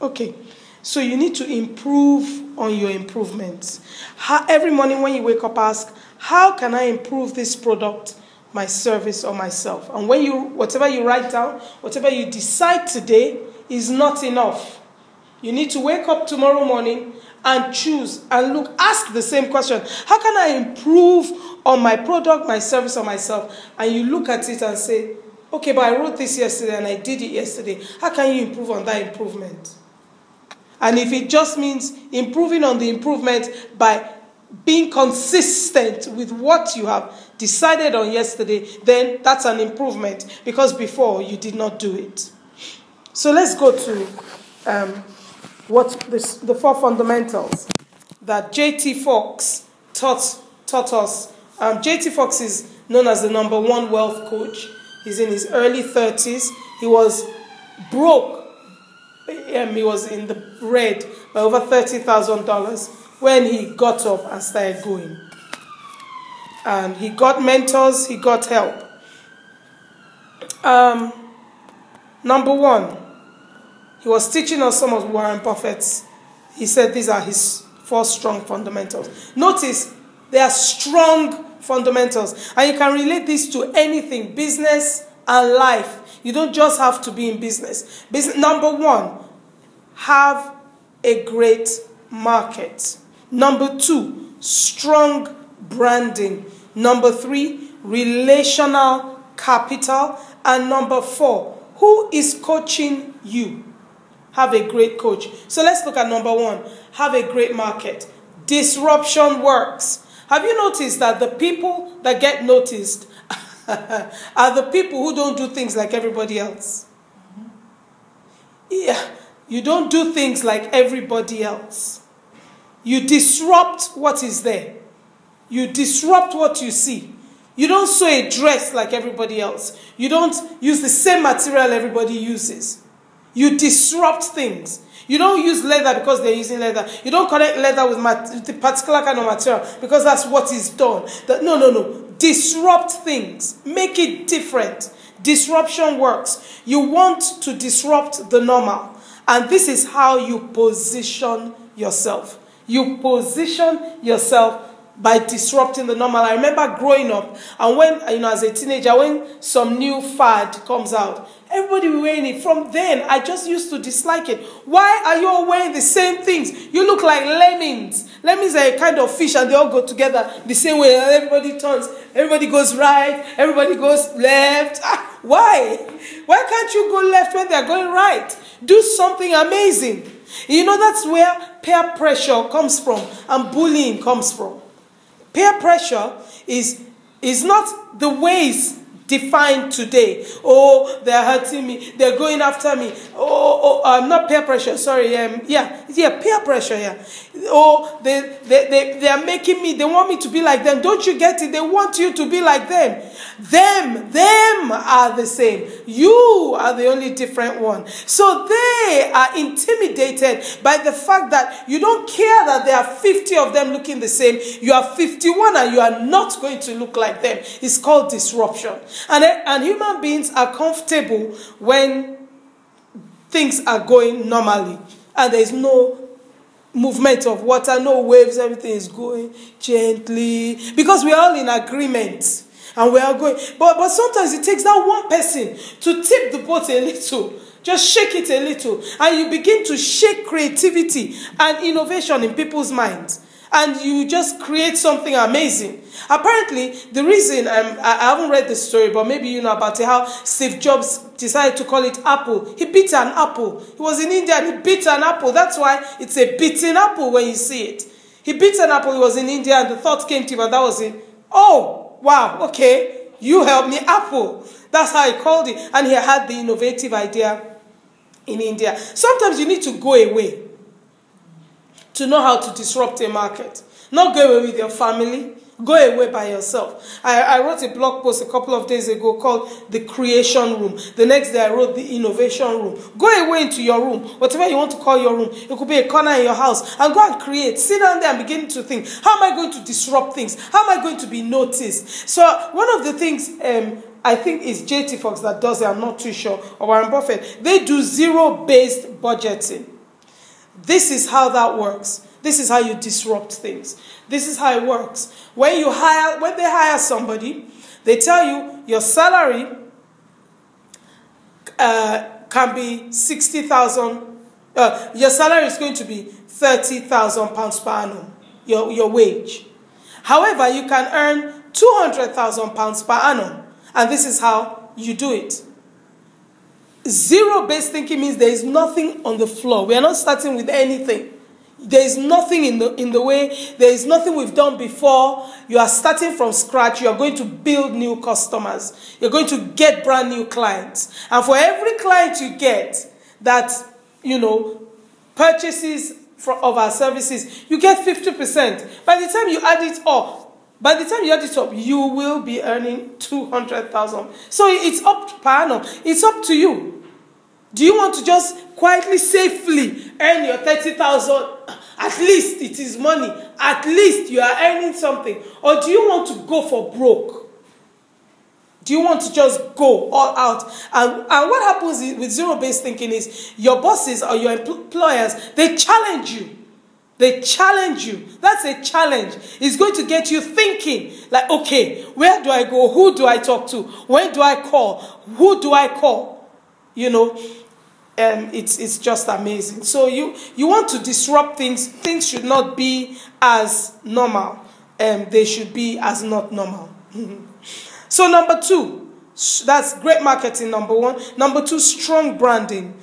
Okay. So you need to improve on your improvements. How, every morning when you wake up, ask, how can I improve this product, my service, or myself? And when you, whatever you write down, whatever you decide today is not enough. You need to wake up tomorrow morning and choose and look, ask the same question. How can I improve on my product, my service, or myself? And you look at it and say, okay, but I wrote this yesterday and I did it yesterday. How can you improve on that improvement? And if it just means improving on the improvement by being consistent with what you have decided on yesterday, then that's an improvement because before you did not do it. So let's go to um, what this, the four fundamentals that J.T. Foxx taught, taught us. Um, J.T. Foxx is known as the number one wealth coach. He's in his early 30s. He was broke um, he was in the red by over $30,000 when he got up and started going. And he got mentors, he got help. Um, number one, he was teaching us some of Warren Buffett's. He said these are his four strong fundamentals. Notice they are strong fundamentals, and you can relate this to anything business and life. You don't just have to be in business. business number one, have a great market. Number two, strong branding. Number three, relational capital. And number four, who is coaching you? Have a great coach. So let's look at number one have a great market. Disruption works. Have you noticed that the people that get noticed are the people who don't do things like everybody else? Yeah, you don't do things like everybody else. You disrupt what is there. You disrupt what you see. You don't sew a dress like everybody else. You don't use the same material everybody uses. You disrupt things. You don't use leather because they're using leather. You don't connect leather with, mat- a particular kind of material because that's what is done. That, no, no, no. Disrupt things. Make it different. Disruption works. You want to disrupt the normal. And this is how you position yourself. You position yourself by disrupting the normal. I remember growing up, and when, you know, as a teenager, when some new fad comes out, everybody wearing it. From then, I just used to dislike it. Why are you all wearing the same things? You look like lemmings. Lemmings are a kind of fish, and they all go together the same way, everybody turns. Everybody goes right, everybody goes left. Ah, why? Why can't you go left when they're going right? Do something amazing. You know, that's where peer pressure comes from and bullying comes from. Peer pressure is, is not the ways defined today. Oh, they're hurting me. They're going after me. Oh, oh um, not peer pressure. Sorry. Um, yeah, yeah, peer pressure. Yeah. Oh, they, they, they, they are making me. They want me to be like them. Don't you get it? They want you to be like them. Them, them are the same. You are the only different one. So they are intimidated by the fact that you don't care that there are 50 of them looking the same. You are 51 and you are not going to look like them. It's called disruption. And, and human beings are comfortable when things are going normally. And there's no movement of water, no waves, everything is going gently. Because we're all in agreement. And we are going. But, but sometimes it takes that one person to tip the boat a little. Just shake it a little, and you begin to shake creativity and innovation in people's minds and you just create something amazing. Apparently, the reason um, I, I haven't read the story, but maybe you know about it, how Steve Jobs decided to call it Apple. He bit an apple. He was in India and he bit an apple. That's why it's a bitten apple when you see it. He bit an apple. He was in India and the thought came to him, and that was it. Oh, wow, okay, you help me, Apple. That's how he called it. And he had the innovative idea in India. Sometimes you need to go away to know how to disrupt a market. Not go away with your family, go away by yourself. I, I wrote a blog post a couple of days ago called The Creation Room. The next day I wrote The Innovation Room. Go away into your room, whatever you want to call your room. It could be a corner in your house, and go and create. Sit down there and begin to think how am I going to disrupt things? How am I going to be noticed? So, one of the things um, I think it's JT Fox that does it, I'm not too sure, or Warren Buffett, they do zero based budgeting. This is how that works. This is how you disrupt things. This is how it works. When you hire, when they hire somebody, they tell you your salary uh, can be sixty thousand. Uh, your salary is going to be thirty thousand pounds per annum. Your your wage. However, you can earn two hundred thousand pounds per annum, and this is how you do it. Zero based thinking means there is nothing on the floor. We are not starting with anything. There is nothing in the, in the way. There is nothing we've done before. You are starting from scratch. You are going to build new customers. You're going to get brand new clients. And for every client you get that, you know, purchases for, of our services, you get 50%. By the time you add it up, by the time you add it up, you will be earning 200,000. So it's up annum. It's up to you. Do you want to just quietly, safely earn your 30,000? At least it is money. At least you are earning something. Or do you want to go for broke? Do you want to just go all out? And, and what happens with zero based thinking is your bosses or your employers, they challenge you. They challenge you. That's a challenge. It's going to get you thinking like, okay, where do I go? Who do I talk to? When do I call? Who do I call? you know, um, it's, it's just amazing. So you, you want to disrupt things. Things should not be as normal. Um, they should be as not normal. so number two, that's great marketing, number one. Number two, strong branding.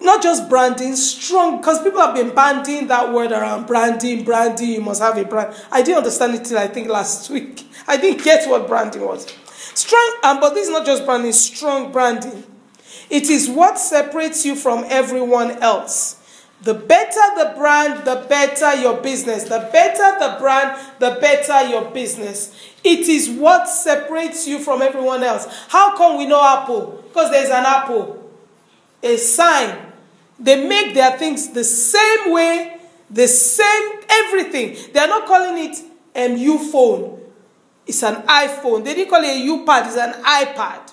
Not just branding, strong, because people have been banding that word around branding, branding, you must have a brand. I didn't understand it till I think last week. I didn't get what branding was. Strong, um, but this is not just branding, strong branding. It is what separates you from everyone else. The better the brand, the better your business. The better the brand, the better your business. It is what separates you from everyone else. How come we know Apple? Because there's an Apple, a sign. They make their things the same way, the same everything. They are not calling it a U phone. It's an iPhone. They didn't call it a U pad. It's an iPad.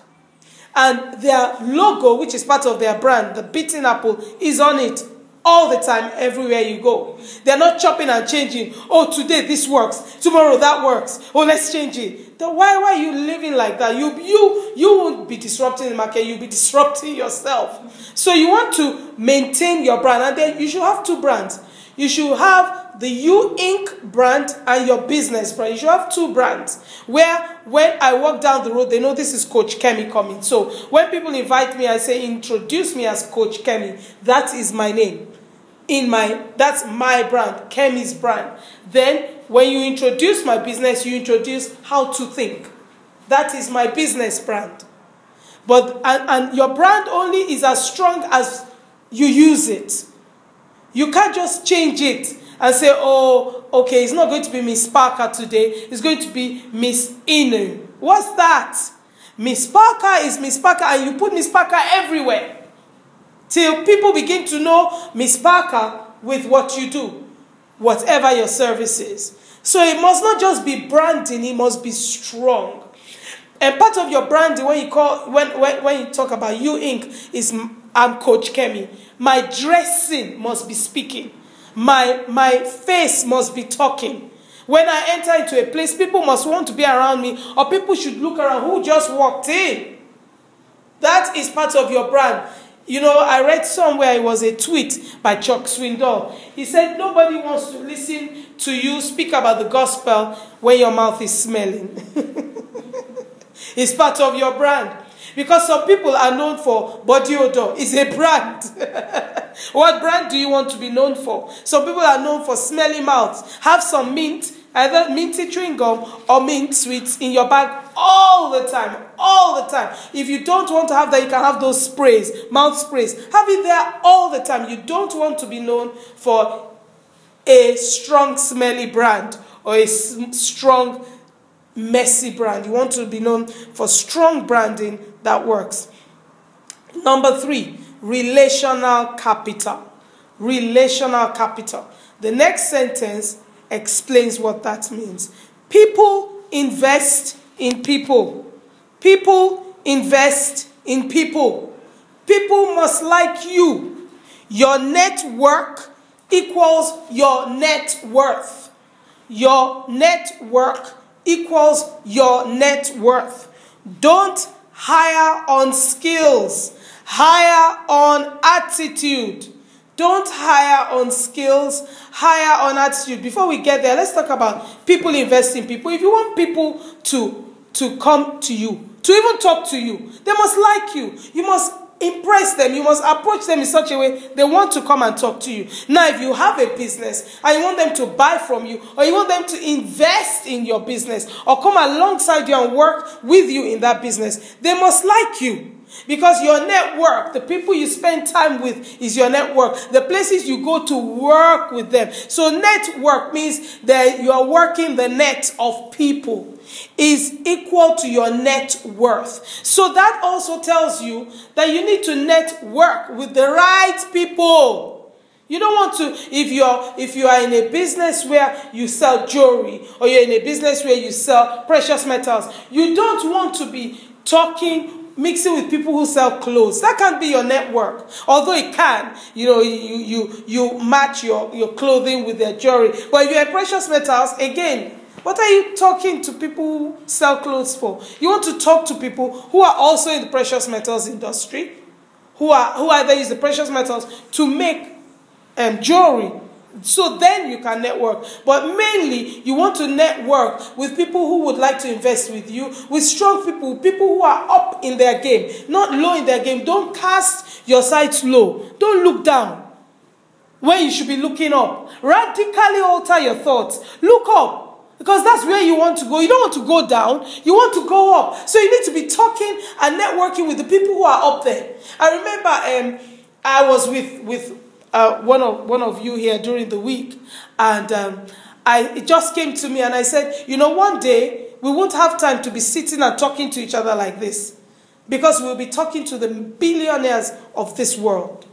And their logo, which is part of their brand, the beaten apple, is on it all the time, everywhere you go. They're not chopping and changing. Oh, today this works. Tomorrow that works. Oh, let's change it. Why, why you living like that? You, you, you won't be disrupting the market. You'll be disrupting yourself. So you want to maintain your brand. And then you should have two brands. You should have the U Inc. brand and your business brand. You should have two brands where when I walk down the road, they know this is Coach Kemi coming. So when people invite me, I say, introduce me as Coach Kemi. That is my name. In my that's my brand, Kemi's brand. Then when you introduce my business, you introduce how to think. That is my business brand. But and, and your brand only is as strong as you use it. You can't just change it and say, oh, okay, it's not going to be Miss Parker today, it's going to be Miss Inu. What's that? Miss Parker is Miss Parker, and you put Miss Parker everywhere. Till people begin to know Miss Parker with what you do, whatever your service is. So it must not just be branding, it must be strong. And part of your branding, when you call when, when, when you talk about you Inc., is I'm Coach Kemi. My dressing must be speaking. My, my face must be talking. When I enter into a place, people must want to be around me, or people should look around who just walked in. That is part of your brand. You know, I read somewhere it was a tweet by Chuck Swindoll. He said, Nobody wants to listen to you speak about the gospel when your mouth is smelling. it's part of your brand. Because some people are known for body odor. It's a brand. what brand do you want to be known for? Some people are known for smelly mouths. Have some mint, either minty chewing gum or mint sweets in your bag all the time. All the time. If you don't want to have that, you can have those sprays, mouth sprays. Have it there all the time. You don't want to be known for a strong, smelly brand or a strong, messy brand. You want to be known for strong branding that works. Number three, relational capital. Relational capital. The next sentence explains what that means. People invest in people. People invest in people. People must like you. Your network equals your net worth. Your network equals your net worth. Don't hire on skills, hire on attitude. Don't hire on skills, hire on attitude. Before we get there, let's talk about people investing in people. If you want people to, to come to you, to even talk to you, they must like you. You must impress them. You must approach them in such a way they want to come and talk to you. Now, if you have a business and you want them to buy from you, or you want them to invest in your business, or come alongside you and work with you in that business, they must like you. Because your network, the people you spend time with, is your network. The places you go to work with them. So, network means that you are working the net of people is equal to your net worth. So that also tells you that you need to network with the right people. You don't want to if you're if you are in a business where you sell jewelry or you're in a business where you sell precious metals, you don't want to be talking mixing with people who sell clothes. That can't be your network. Although it can, you know, you you you match your, your clothing with their jewelry. But if you're precious metals, again, what are you talking to people who sell clothes for? You want to talk to people who are also in the precious metals industry, who are who either use the precious metals to make um, jewelry. So then you can network. But mainly, you want to network with people who would like to invest with you, with strong people, people who are up in their game, not low in their game. Don't cast your sights low. Don't look down where you should be looking up. Radically alter your thoughts. Look up. Because that's where you want to go. You don't want to go down, you want to go up. So you need to be talking and networking with the people who are up there. I remember um, I was with, with uh, one, of, one of you here during the week, and um, I, it just came to me, and I said, You know, one day we won't have time to be sitting and talking to each other like this because we'll be talking to the billionaires of this world.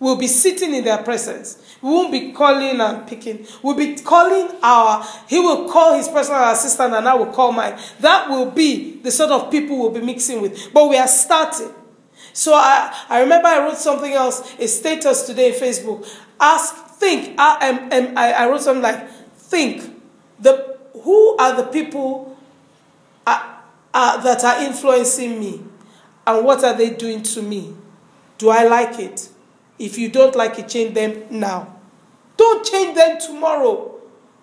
We'll be sitting in their presence. We won't be calling and picking. We'll be calling our, he will call his personal assistant and I will call mine. That will be the sort of people we'll be mixing with. But we are starting. So I, I remember I wrote something else, a status today in Facebook. Ask, think. I, I, I wrote something like, think. The, who are the people uh, uh, that are influencing me? And what are they doing to me? Do I like it? If you don't like it, change them now. Don't change them tomorrow.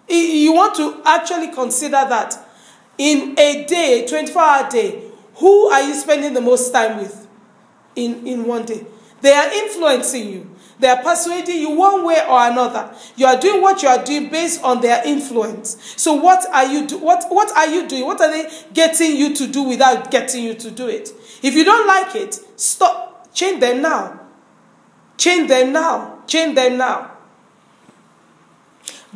You want to actually consider that in a day, 24 hour day, who are you spending the most time with in, in one day? They are influencing you. They are persuading you one way or another. You are doing what you are doing based on their influence. So what are you do, what, what are you doing? What are they getting you to do without getting you to do it? If you don't like it, stop. Change them now. Change them now. Change them now.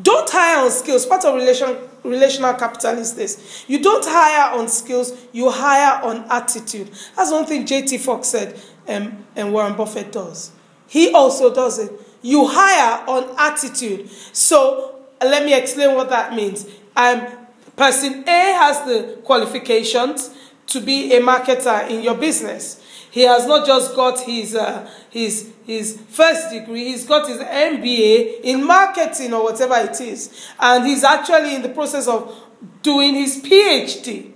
Don't hire on skills. Part of relation, relational capital is this. You don't hire on skills, you hire on attitude. That's one thing J.T. Fox said um, and Warren Buffett does. He also does it. You hire on attitude. So let me explain what that means. Um, person A has the qualifications to be a marketer in your business. He has not just got his, uh, his, his first degree, he's got his MBA in marketing or whatever it is. And he's actually in the process of doing his PhD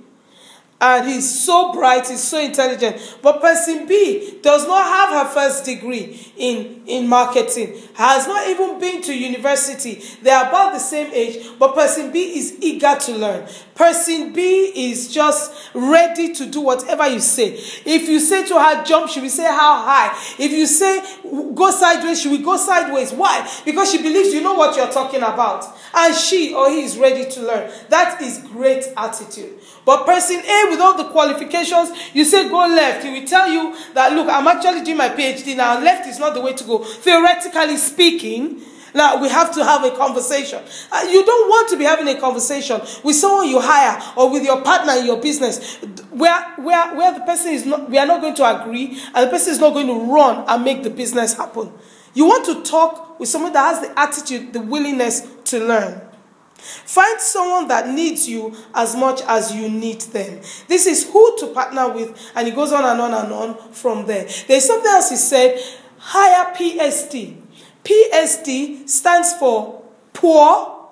and he's so bright, he's so intelligent. But person B does not have her first degree in, in marketing, has not even been to university. They are about the same age, but person B is eager to learn. Person B is just ready to do whatever you say. If you say to her jump, she will say how high. If you say go sideways, she will go sideways. Why? Because she believes you know what you're talking about. And she or he is ready to learn. That is great attitude. But person A with all the qualifications, you say go left. He will tell you that, look, I'm actually doing my PhD now. Left is not the way to go. Theoretically speaking, now we have to have a conversation. Uh, you don't want to be having a conversation with someone you hire or with your partner in your business where, where, where the person is not, we are not going to agree and the person is not going to run and make the business happen. You want to talk with someone that has the attitude, the willingness to learn. Find someone that needs you as much as you need them. This is who to partner with, and it goes on and on and on from there. There's something else he said hire PSD. PSD stands for poor,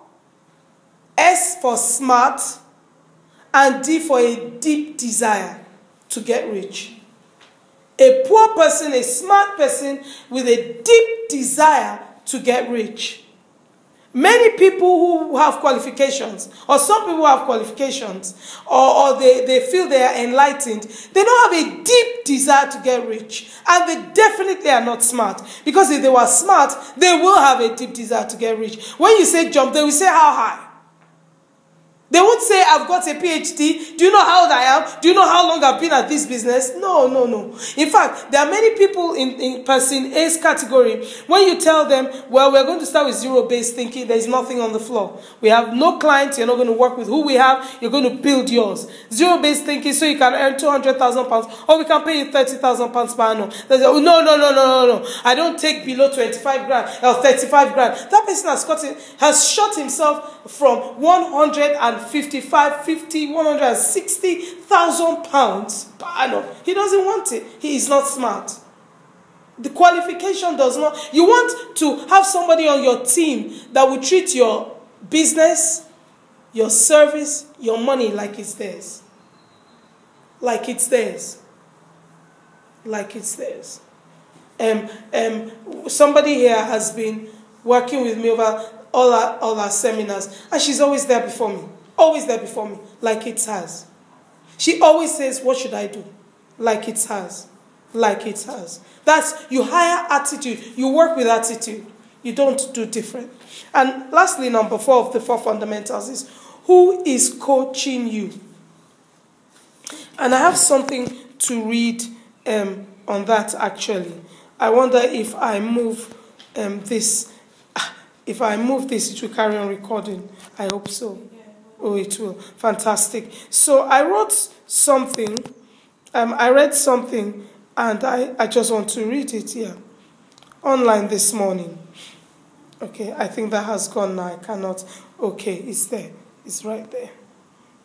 S for smart, and D for a deep desire to get rich. A poor person, a smart person with a deep desire to get rich. Many people who have qualifications, or some people have qualifications, or, or they, they feel they are enlightened, they don't have a deep desire to get rich. And they definitely are not smart. Because if they were smart, they will have a deep desire to get rich. When you say jump, they will say how high. They won't say, I've got a PhD. Do you know how old I am? Do you know how long I've been at this business? No, no, no. In fact, there are many people in, in person A's category. When you tell them, well, we're going to start with zero based thinking, there's nothing on the floor. We have no clients. You're not going to work with who we have. You're going to build yours. Zero based thinking, so you can earn 200,000 pounds or we can pay you 30,000 pounds per annum. They say, oh, no, no, no, no, no, no. I don't take below 25 grand or 35 grand. That person has, got has shot himself from 155, 50, 160,000 pounds per annum. He doesn't want it. He is not smart. The qualification does not. You want to have somebody on your team that will treat your business, your service, your money like it's theirs. Like it's theirs. Like it's theirs. Um, um, somebody here has been working with me over all our, all our seminars, and she's always there before me. Always there before me, like it's hers. She always says, What should I do? Like it's hers. Like it's hers. That's you hire attitude, you work with attitude. You don't do different. And lastly, number four of the four fundamentals is who is coaching you? And I have something to read um, on that actually. I wonder if I move um, this if I move this, it will carry on recording. I hope so. Oh, it will. Fantastic. So I wrote something. Um, I read something, and I, I just want to read it here online this morning. Okay, I think that has gone now. I cannot. Okay, it's there. It's right there.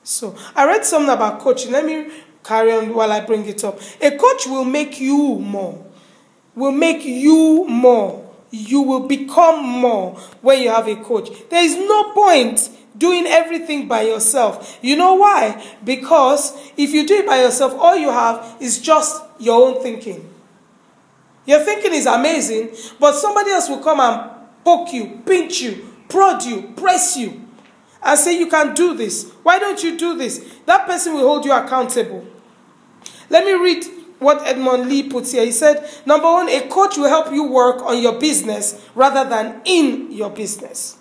So I read something about coaching. Let me carry on while I bring it up. A coach will make you more. Will make you more you will become more when you have a coach. There is no point doing everything by yourself. You know why? Because if you do it by yourself, all you have is just your own thinking. Your thinking is amazing, but somebody else will come and poke you, pinch you, prod you, press you, and say, You can't do this. Why don't you do this? That person will hold you accountable. Let me read what Edmund Lee puts here. He said, number one, a coach will help you work on your business rather than in your business.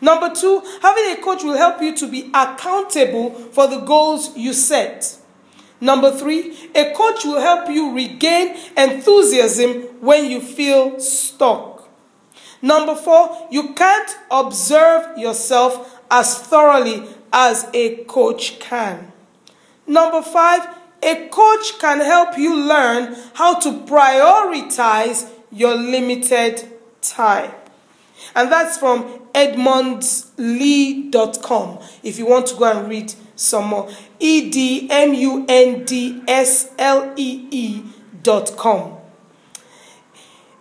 Number two, having a coach will help you to be accountable for the goals you set. Number three, a coach will help you regain enthusiasm when you feel stuck. Number four, you can't observe yourself as thoroughly as a coach can. Number five, a coach can help you learn how to prioritize your limited time. And that's from edmundslee.com if you want to go and read some more. E D M U N D S L E E.com.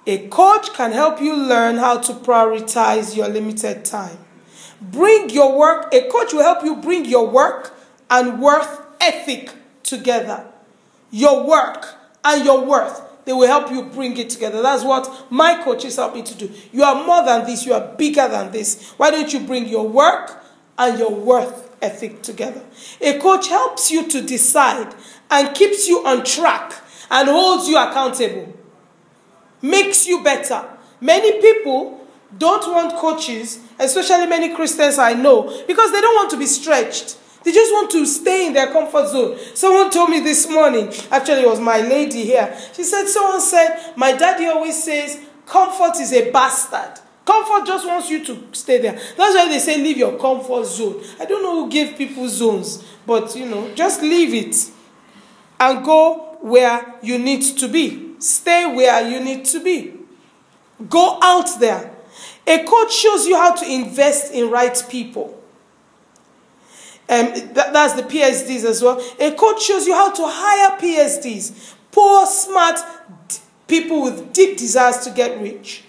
A coach can help you learn how to prioritize your limited time. Bring your work, a coach will help you bring your work and worth ethic together. Your work and your worth, they will help you bring it together. That's what my coaches help me to do. You are more than this, you are bigger than this. Why don't you bring your work and your worth ethic together? A coach helps you to decide and keeps you on track and holds you accountable, makes you better. Many people don't want coaches, especially many Christians I know, because they don't want to be stretched. They just want to stay in their comfort zone. Someone told me this morning, actually, it was my lady here. She said, Someone said, My daddy always says, comfort is a bastard. Comfort just wants you to stay there. That's why they say leave your comfort zone. I don't know who gave people zones, but you know, just leave it and go where you need to be. Stay where you need to be. Go out there. A coach shows you how to invest in right people. Um, that, that's the PSDs as well. A coach shows you how to hire PSDs, poor, smart people with deep desires to get rich.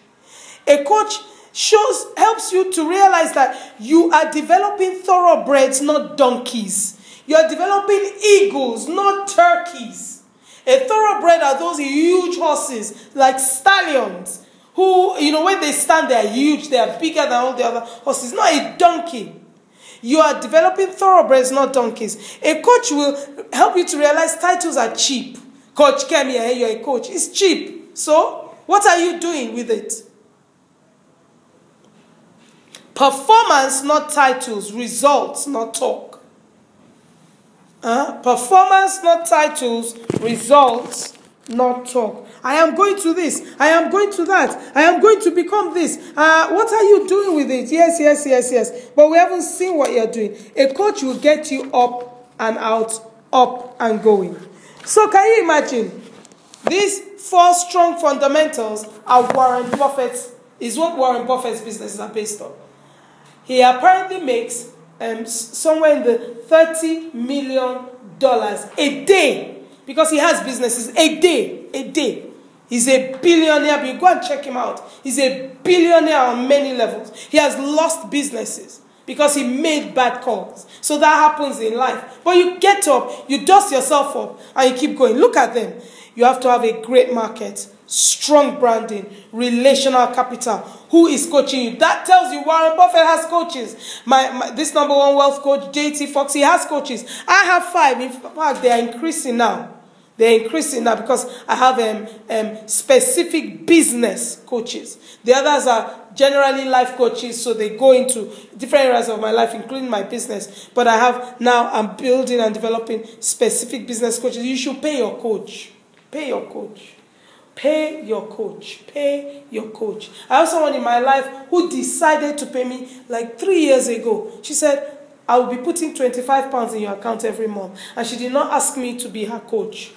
A coach shows helps you to realize that you are developing thoroughbreds, not donkeys. You are developing eagles, not turkeys. A thoroughbred are those huge horses, like stallions, who, you know, when they stand, they are huge, they are bigger than all the other horses. Not a donkey. You are developing thoroughbreds, not donkeys. A coach will help you to realize titles are cheap. Coach Kemi, here, you're a coach. It's cheap. So, what are you doing with it? Performance, not titles. Results, not talk. Uh, performance, not titles. Results, not talk. I am going to this. I am going to that. I am going to become this. Uh, what are you doing with it? Yes, yes, yes, yes. But we haven't seen what you're doing. A coach will get you up and out, up and going. So, can you imagine? These four strong fundamentals are Warren Buffett's, is what Warren Buffett's businesses are based on. He apparently makes um, somewhere in the 30 million dollars a day because he has businesses a day, a day. He's a billionaire, but you go and check him out. He's a billionaire on many levels. He has lost businesses because he made bad calls. So that happens in life. But you get up, you dust yourself up, and you keep going. Look at them. You have to have a great market, strong branding, relational capital. Who is coaching you? That tells you Warren Buffett has coaches. My, my this number one wealth coach, JT Foxx, he has coaches. I have five. In fact, they are increasing now. They're increasing now because I have um, um, specific business coaches. The others are generally life coaches, so they go into different areas of my life, including my business. But I have now, I'm building and developing specific business coaches. You should pay your coach. Pay your coach. Pay your coach. Pay your coach. I have someone in my life who decided to pay me like three years ago. She said, I will be putting 25 pounds in your account every month. And she did not ask me to be her coach.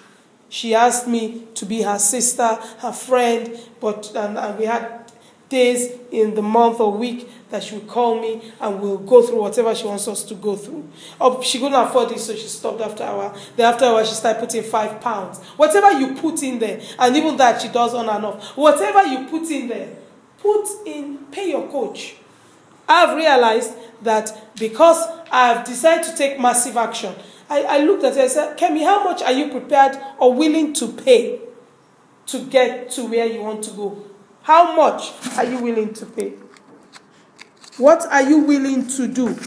She asked me to be her sister, her friend, but and, and we had days in the month or week that she would call me and we'll go through whatever she wants us to go through. Or she couldn't afford it, so she stopped after a while. Then after a while, she started putting five pounds. Whatever you put in there, and even that she does on and off. Whatever you put in there, put in, pay your coach. I've realized that because I've decided to take massive action, I, I looked at her and said, Kemi, how much are you prepared or willing to pay to get to where you want to go? How much are you willing to pay? What are you willing to do?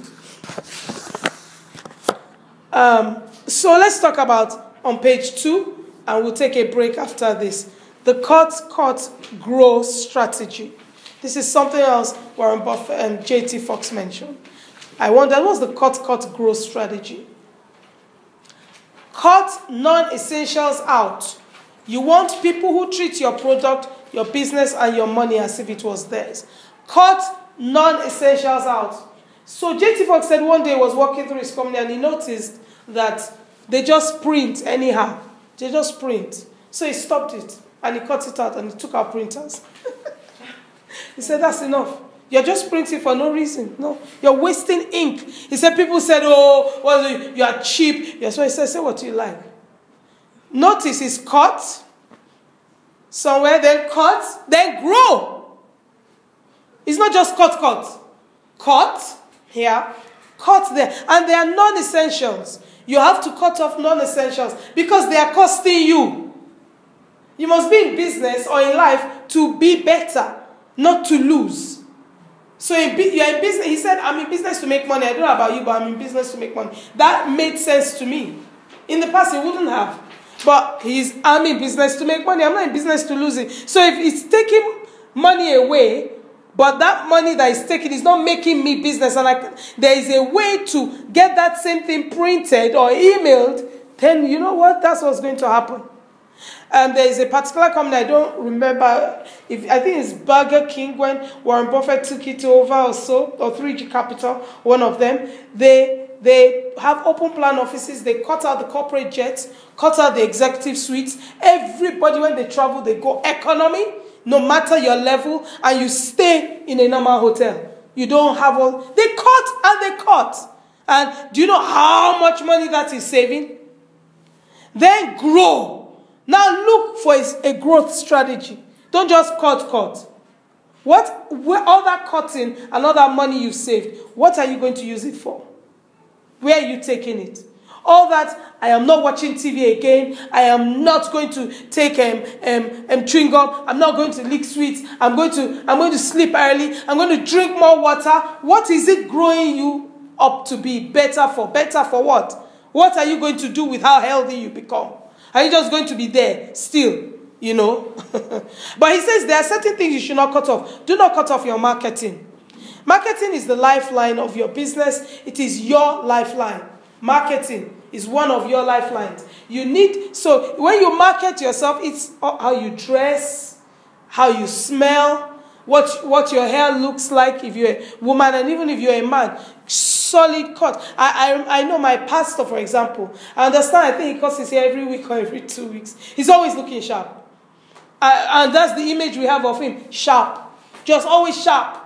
Um, so let's talk about on page two, and we'll take a break after this. The cut, cut, grow strategy. This is something else Warren Buffett and JT Foxx mentioned. I wonder what's the cut, cut, grow strategy? Cut non essentials out. You want people who treat your product your business and your money as if it was theirs. Cut non essentials out. So JT Foxx said one day he was walking through his company and he noticed that they just print anyhow. They just print. So he stopped it and he cut it out and he took out printers. he said, That's enough. You're just printing for no reason. No, you're wasting ink. He said, People said, Oh, well, you are cheap. Yes, so he said, Say what you like. Notice it's cut somewhere, then cut, then grow. It's not just cut, cut. Cut here, cut there. And they are non essentials. You have to cut off non essentials because they are costing you. You must be in business or in life to be better, not to lose. So you're in business. He said, I'm in business to make money. I don't know about you, but I'm in business to make money. That made sense to me. In the past, it wouldn't have. But he's I'm in business to make money. I'm not in business to lose it. So if it's taking money away, but that money that is taking is not making me business, and I, there is a way to get that same thing printed or emailed, then you know what? That's what's going to happen. And there is a particular company I don't remember if I think it's Burger King when Warren Buffett took it over or so, or 3G Capital, one of them. They they have open plan offices, they cut out the corporate jets, cut out the executive suites. Everybody, when they travel, they go economy, no matter your level, and you stay in a normal hotel. You don't have all. They cut and they cut. And do you know how much money that is saving? Then grow. Now look for a growth strategy. Don't just cut, cut. What, where, all that cutting and all that money you saved, what are you going to use it for? Where are you taking it? All that I am not watching TV again. I am not going to take um, um, um, chewing gum. I'm not going to lick sweets. I'm going to I'm going to sleep early. I'm going to drink more water. What is it growing you up to be better for? Better for what? What are you going to do with how healthy you become? Are you just going to be there still? You know? but he says there are certain things you should not cut off. Do not cut off your marketing. Marketing is the lifeline of your business, it is your lifeline. Marketing is one of your lifelines. You need, so when you market yourself, it's how you dress, how you smell, what, what your hair looks like if you're a woman, and even if you're a man. Solid cut. I, I, I know my pastor, for example. I understand, I think he cuts his hair every week or every two weeks. He's always looking sharp. And that's the image we have of him sharp. Just always sharp.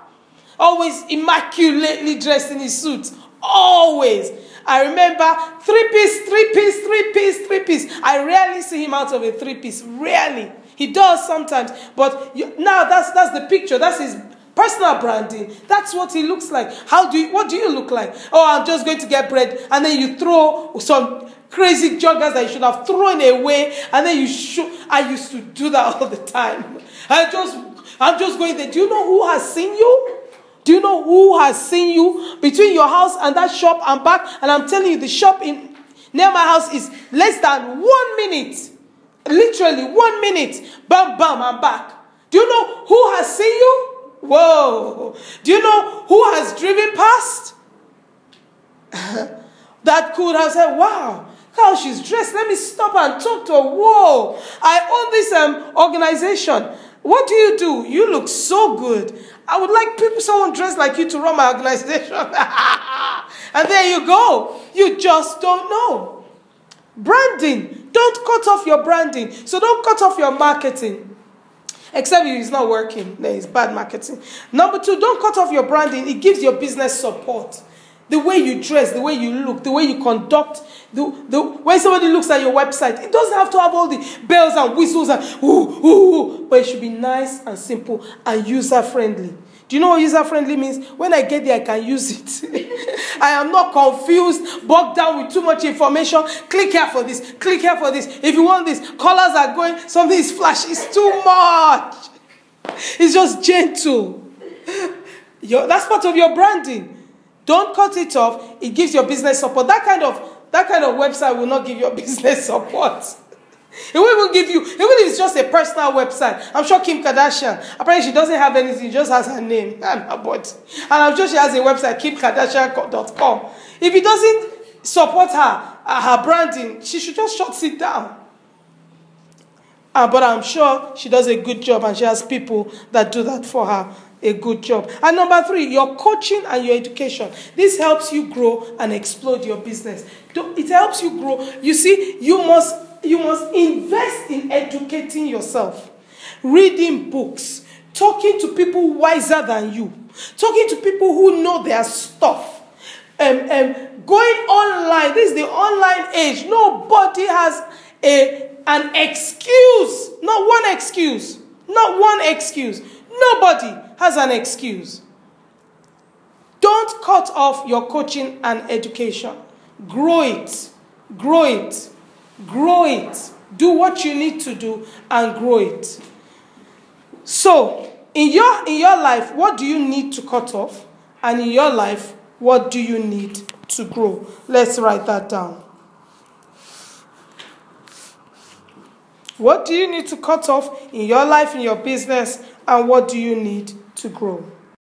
Always immaculately dressed in his suit. Always. I remember three piece, three piece, three piece, three piece. I rarely see him out of a three piece. Rarely. He does sometimes. But you, now that's, that's the picture. That's his personal branding. That's what he looks like. How do you, what do you look like? Oh, I'm just going to get bread. And then you throw some crazy joggers that you should have thrown away. And then you show, I used to do that all the time. I just, I'm just going there. Do you know who has seen you? Do you know who has seen you between your house and that shop and back? And I'm telling you, the shop in near my house is less than one minute. Literally one minute. Bam, bam, I'm back. Do you know who has seen you? Whoa. Do you know who has driven past? that could have said, wow, how she's dressed. Let me stop and talk to her. Whoa, I own this um, organization. What do you do? You look so good. I would like people, someone dressed like you to run my organization. and there you go. You just don't know. Branding. Don't cut off your branding. So don't cut off your marketing. Except if it's not working, then it's bad marketing. Number two, don't cut off your branding. It gives your business support. The way you dress, the way you look, the way you conduct, the, the, when somebody looks at your website, it doesn't have to have all the bells and whistles and ooh, ooh, ooh, but it should be nice and simple and user friendly. Do you know what user friendly means? When I get there, I can use it. I am not confused, bogged down with too much information. Click here for this, click here for this. If you want this, colors are going, something is flash. It's too much. It's just gentle. Your, that's part of your branding. Don't cut it off. It gives your business support. That kind of that kind of website will not give your business support. It won't even give you, even if it's just a personal website. I'm sure Kim Kardashian, apparently she doesn't have anything, just has her name and her body. And I'm sure she has a website, kimkardashian.com. If it doesn't support her, uh, her branding, she should just shut it down. Uh, but I'm sure she does a good job and she has people that do that for her a good job. And number three, your coaching and your education. This helps you grow and explode your business. It helps you grow. You see, you must you must invest in educating yourself, reading books, talking to people wiser than you, talking to people who know their stuff. Um, um, going online, this is the online age. Nobody has a, an excuse, not one excuse, not one excuse. Nobody has an excuse. Don't cut off your coaching and education. Grow it. Grow it. Grow it. Do what you need to do and grow it. So, in your in your life, what do you need to cut off? And in your life, what do you need to grow? Let's write that down. What do you need to cut off in your life, in your business, and what do you need to grow?